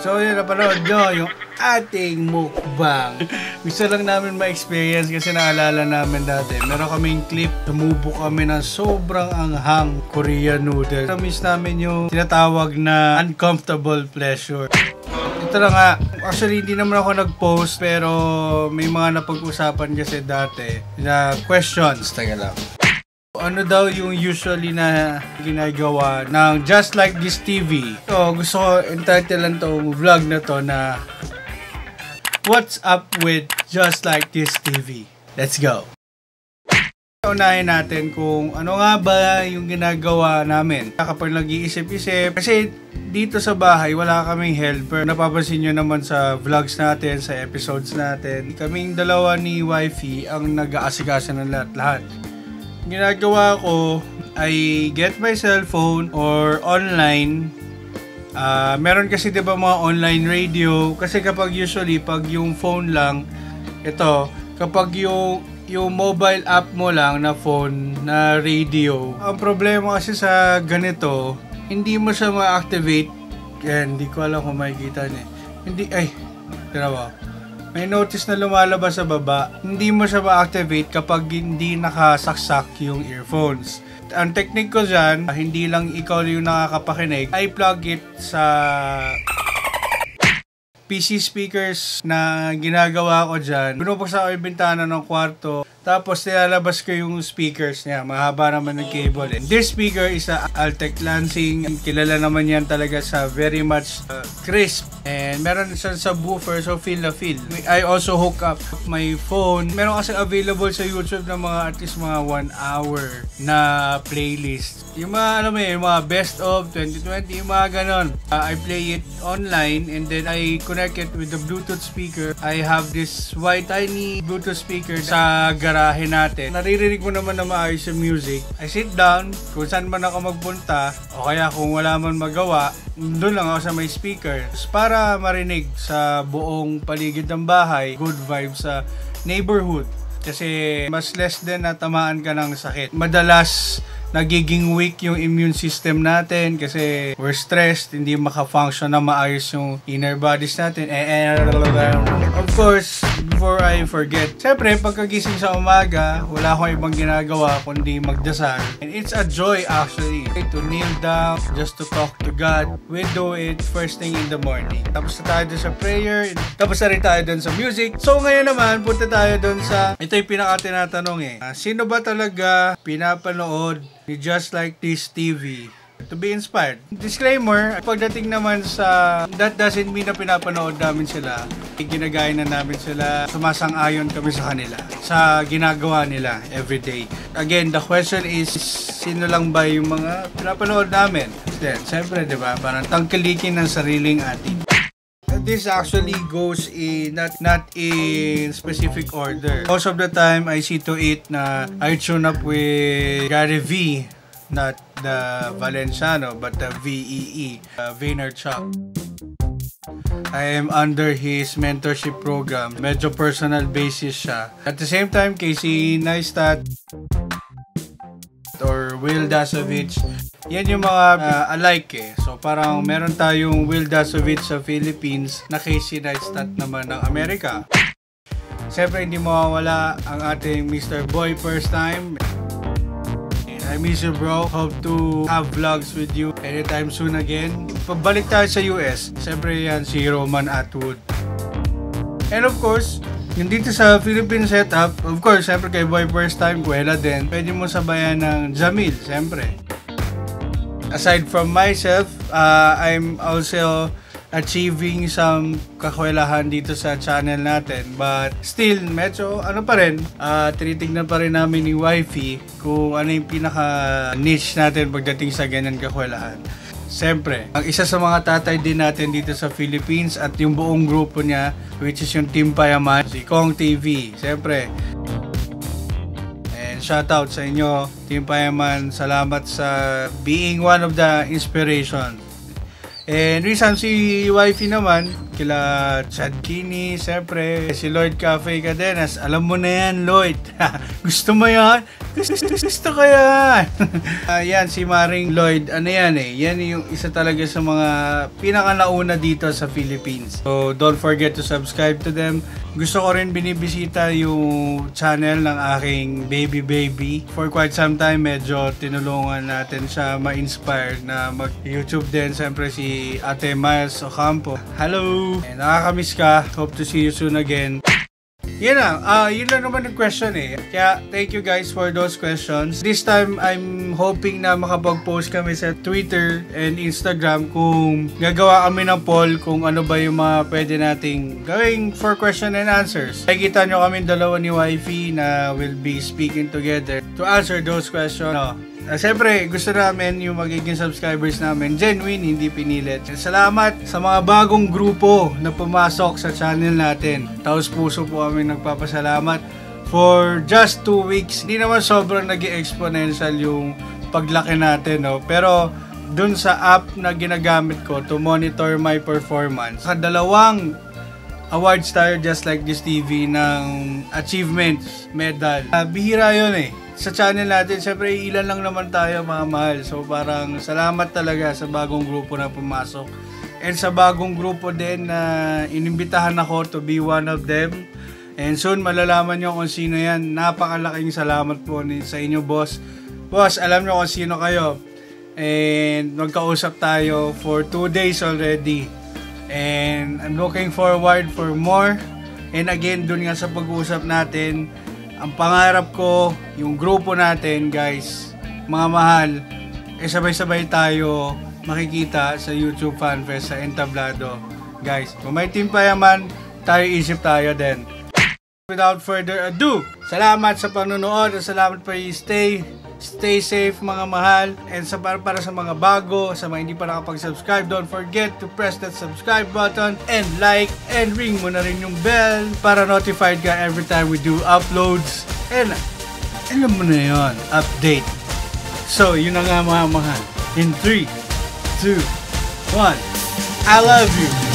So yun, napanood nyo yung ating mukbang. Gusto lang namin ma-experience kasi naalala namin dati. Meron kaming clip, tumubo kami ng sobrang anghang Korean noodle. Namiss namin yung tinatawag na uncomfortable pleasure. Ito lang nga, actually hindi naman ako nag-post pero may mga napag-usapan kasi dati na questions. Taga lang. Ano daw yung usually na ginagawa ng Just Like This TV? So, gusto ko entitlean to vlog na to na What's up with Just Like This TV? Let's go! Unahin natin kung ano nga ba yung ginagawa namin. Kapag nag-iisip-isip, kasi dito sa bahay wala kaming helper. Napapansin nyo naman sa vlogs natin, sa episodes natin. Kaming dalawa ni Wifey ang nag-aasikasa ng lahat-lahat ginagawa ko ay get my cellphone or online. Uh, meron kasi 'di ba mga online radio? Kasi kapag usually pag yung phone lang ito kapag yung yung mobile app mo lang na phone na radio ang problema kasi sa ganito hindi mo siya ma-activate. Yan hindi ko alam kung makikita niya. Hindi ay tira may notice na lumalabas sa baba, hindi mo siya ma-activate kapag hindi nakasaksak yung earphones. Ang technique ko dyan, hindi lang ikaw yung nakakapakinig, I plug it sa PC speakers na ginagawa ko dyan. Binubuksan ko yung bintana ng kwarto. Tapos nilalabas ko yung speakers niya. Mahaba naman ng cable. And this speaker is a Altec Lansing. Kilala naman yan talaga sa very much uh, crisp. And meron siya sa boofer so feel na feel. I also hook up my phone. Meron kasi available sa YouTube ng mga at mga 1 hour na playlist. Yung mga alam mo yung mga best of 2020, yung mga ganon. Uh, I play it online and then I connect it with the Bluetooth speaker. I have this white tiny Bluetooth speaker sa garahe natin. Naririnig mo naman na maayos yung music. I sit down, kung saan man ako magpunta, o kaya kung wala man magawa, doon lang ako sa may speaker. Para marinig sa buong paligid ng bahay, good vibes sa neighborhood. Kasi mas less din na tamaan ka ng sakit. Madalas nagiging weak yung immune system natin kasi we're stressed, hindi maka-function na maayos yung inner bodies natin. And, of course, before I forget, syempre, pagkagising sa umaga, wala akong ibang ginagawa kundi magdasal. And it's a joy actually to kneel down just to talk to God. We do it first thing in the morning. Tapos na tayo dun sa prayer, tapos na rin tayo dun sa music. So ngayon naman, punta tayo dun sa, ito yung pinaka tinatanong eh, uh, sino ba talaga pinapanood ni Just Like This TV to be inspired. Disclaimer, pagdating naman sa that doesn't mean na pinapanood namin sila. Ginagaya na namin sila, sumasang-ayon kami sa kanila, sa ginagawa nila everyday. Again, the question is, sino lang ba yung mga pinapanood namin? Then, siyempre, di ba, parang tangkilikin ng sariling atin this actually goes in not not in specific order. Most of the time I see to it na I tune up with Gary V not the Valenciano but the VEE uh, Vaynerchuk. I am under his mentorship program. Medyo personal basis siya. At the same time, Casey Neistat or Will Dasovich yan yung mga uh, alike eh. So parang meron tayong Will Dasovich sa Philippines na Casey Neistat naman ng Amerika. Siyempre hindi mawawala ang ating Mr. Boy First Time. I miss you bro. Hope to have vlogs with you anytime soon again. Pabalik tayo sa US. Siyempre yan si Roman Atwood. And of course, yung dito sa Philippine setup, of course, siyempre kay Boy First Time, Kuwela din. Pwede mo sabayan ng Jamil, siyempre aside from myself, uh, I'm also achieving some kakwelahan dito sa channel natin. But still, medyo ano pa rin, uh, tinitignan pa rin namin ni Wifey kung ano yung pinaka niche natin pagdating sa ganyan kakwelahan. Siyempre, ang isa sa mga tatay din natin dito sa Philippines at yung buong grupo niya, which is yung Team Payaman, si Kong TV. Siyempre, shoutout sa inyo, Team Payaman. Salamat sa being one of the inspiration. And reason si Wifey naman, kila Chad Kini, siyempre, si Lloyd Cafe Cadenas. Alam mo na yan, Lloyd. Gusto mo yan? Gusto, gusto ko yan. Ayan, si Maring Lloyd, ano yan eh, yan yung isa talaga sa mga pinaka-nauna dito sa Philippines. So, don't forget to subscribe to them. Gusto ko rin binibisita yung channel ng aking baby baby. For quite some time, medyo tinulungan natin siya ma-inspire na mag-YouTube din. Siyempre si Ate Miles Ocampo. Hello! Eh, nakakamiss ka. Hope to see you soon again. Yun lang, ah yun lang naman yung question eh. Kaya thank you guys for those questions. This time, I'm hoping na makapag-post kami sa Twitter and Instagram kung gagawa kami ng poll kung ano ba yung mga pwede nating gawing for question and answers. Nakikita nyo kami dalawa ni Wifey na will be speaking together to answer those questions. No. Uh, Siyempre, gusto namin yung magiging subscribers namin genuine, hindi pinilit. Salamat sa mga bagong grupo na pumasok sa channel natin. Taos puso po kami nagpapasalamat for just 2 weeks. Hindi naman sobrang nag exponential yung paglaki natin, no? Pero dun sa app na ginagamit ko to monitor my performance, kadalawang awards tayo just like this TV ng achievements medal. Uh, bihira yun eh sa channel natin, syempre ilan lang naman tayo mga mahal. So parang salamat talaga sa bagong grupo na pumasok. And sa bagong grupo din na inimbitahan ako to be one of them. And soon malalaman nyo kung sino yan. Napakalaking salamat po ni, sa inyo boss. Boss, alam nyo kung sino kayo. And magkausap tayo for 2 days already. And I'm looking forward for more. And again, dun nga sa pag-uusap natin, ang pangarap ko, yung grupo natin, guys, mga mahal, eh sabay-sabay tayo makikita sa YouTube FanFest sa Entablado. Guys, kung may team pa yaman, tayo isip tayo din. Without further ado, salamat sa panonood at salamat pa stay Stay safe mga mahal. And sa para, para sa mga bago, sa mga hindi pa nakapag-subscribe, don't forget to press that subscribe button and like and ring mo na rin yung bell para notified ka every time we do uploads. And alam mo na yun, update. So, yun na nga mga mahal. In 3, 2, 1, I love you.